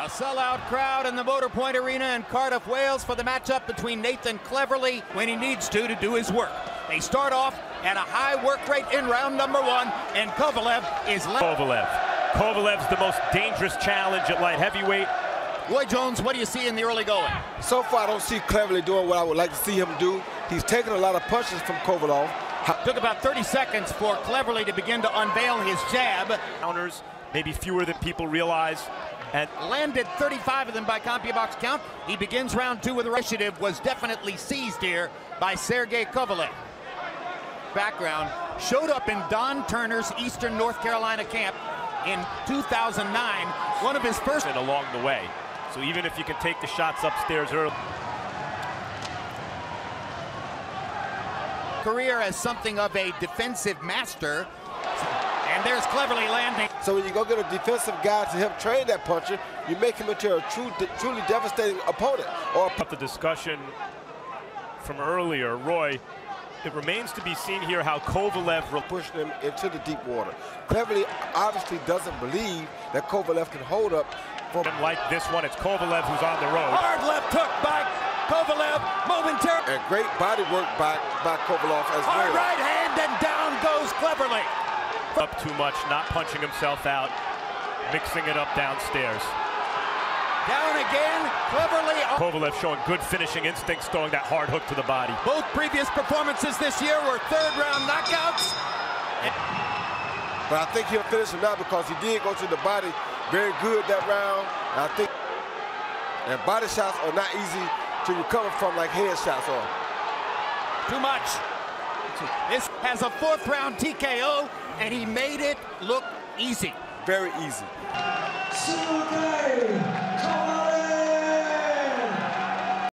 A sellout crowd in the Motor Point Arena in Cardiff, Wales for the matchup between Nathan Cleverly when he needs to to do his work. They start off at a high work rate in round number one, and Kovalev is left. Kovalev. Kovalev's the most dangerous challenge at light heavyweight. Roy Jones, what do you see in the early going? So far, I don't see Cleverly doing what I would like to see him do. He's taking a lot of punches from Kovalev. Took about 30 seconds for Cleverly to begin to unveil his jab. Counters, maybe fewer than people realize. And landed 35 of them by CompuBox count. He begins round two with initiative, was definitely seized here by Sergey Kovalev. Background, showed up in Don Turner's Eastern North Carolina camp in 2009. One of his first. And along the way. So even if you can take the shots upstairs early. Career as something of a defensive master. And there's Cleverly landing. So when you go get a defensive guy to help train that puncher, you make him into a true, truly devastating opponent. Or the discussion from earlier, Roy, it remains to be seen here how Kovalev will push him into the deep water. Cleverly obviously doesn't believe that Kovalev can hold up. For like this one, it's Kovalev who's on the road. Hard left hook by Kovalev, momentarily. And great body work by, by Kovalev as Hard well. right hand and down goes Cleverly. Up too much, not punching himself out, mixing it up downstairs. Down again, Cleverly. Kovalev showing good finishing instincts, throwing that hard hook to the body. Both previous performances this year were third round knockouts. But I think he'll finish him now because he did go to the body very good that round. And I think and body shots are not easy to recover from like head shots are. Too much. This has a fourth round TKO, and he made it look easy. Very easy.